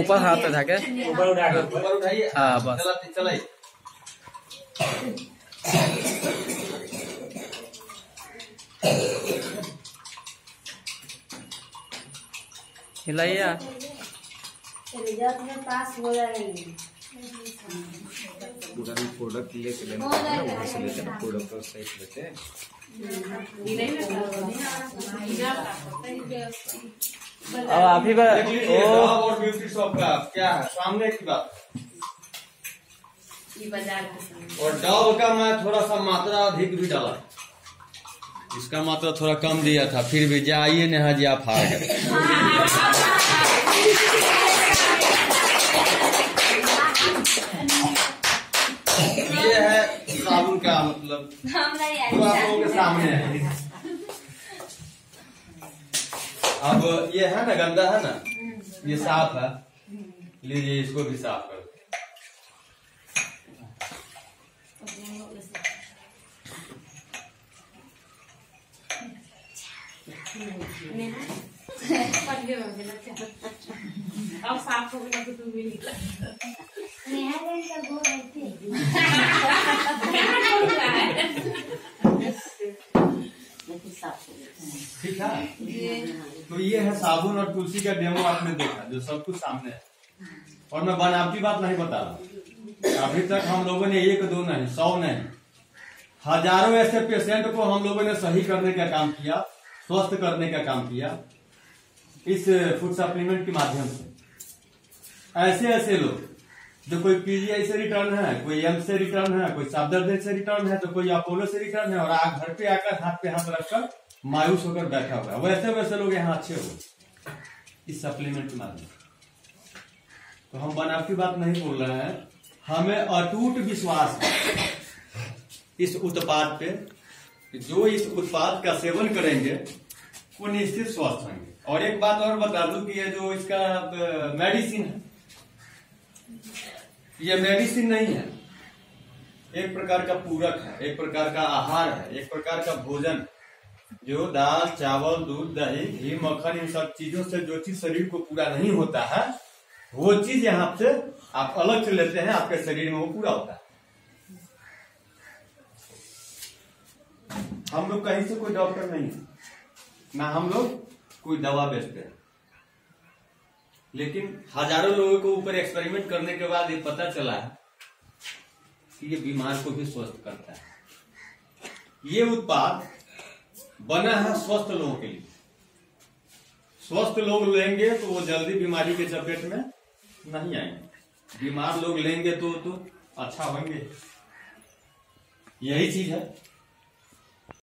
ऊपर हाथ ऊपर उठाइए हाँ, बस। हिलाइए रिज़ल्ट में पास हो जाएँगे पूरा भी प्रोडक्ट लेके लेना वहाँ से लेते हैं प्रोडक्ट और सही लेते हैं अब आप ही बा- देख लीजिए ओ डॉग और ब्यूटी शॉप का क्या है? सामने की बात। और डॉग का मैं थोड़ा सा मात्रा अधिक भी डाला। इसका मात्रा थोड़ा कम दिया था फिर भी जाइए नेहा जी आप हार गए। ये है साबुन का मतलब। आप लोगों के सामने है। अब ये है ना गंदा है ना? ये साफ़ है। लीजिए इसको भी साफ़ कर। अब साफ़ हो गया तो तुम भी निकला। नेहा का ठीक है तो ये है साबुन और तुलसी का डेमो आपने देखा जो सब कुछ सामने है। और मैं बनावटी बात नहीं बता रहा अभी तक हम लोगों ने एक दो नहीं सौ नहीं। हज़ारों ऐसे पेशेंट को हम लोगों ने सही करने का काम किया स्वस्थ करने का काम किया इस फ़ूड सप्लीमेंट के माध्यम से। ऐसे ऐसे लोग जो कोई पीजीआई से रिटर्न है कोई एम से रिटर्न है कोई साबदर्द से रिटर्न है तो कोई अपोलो से रिटर्न है और आ घर पे आकर हाथ पे हाथ रखकर मायूस होकर बैठा हुआ है। वैसे वैसे लोग यहाँ अच्छे हो इस सप्लीमेंट के माध्यम तो हम बनावटी बात नहीं बोल रहे हैं। हमें अटूट विश्वास है। इस उत्पाद पे जो इस उत्पाद का सेवन करेंगे, वो निश्चित स्वस्थ होंगे। और एक बात और बता दूँ कि ये जो इसका मेडिसिन है, ये मेडिसिन नहीं है। एक प्रकार का पूरक है, एक प्रकार का आहार है, एक प्रकार का भोजन जो दाल, चावल, दूध, दही, घी, मक्खन, इन सब चीज़ों से जो चीज़ शरीर को पूरा नहीं होता है, वो चीज़ यहाँ से आप अलग से लेते हैं, आपके शरीर में वो पूरा होता है। हम लोग कहीं से कोई डॉक्टर नहीं है, ना हम लोग कोई दवा बेचते हैं। लेकिन हज़ारों लोगों को ऊपर एक्सपेरिमेंट करने के बाद ये पता चला है कि ये बीमार को भी स्वस्थ करता है। ये उत्पाद बना है स्वस्थ लोगों के लिए। स्वस्थ लोग लेंगे तो वो जल्दी बीमारी के चपेट में नहीं आएँगे। बीमार लोग लेंगे तो तो अच्छा होंगे। यही चीज़ है।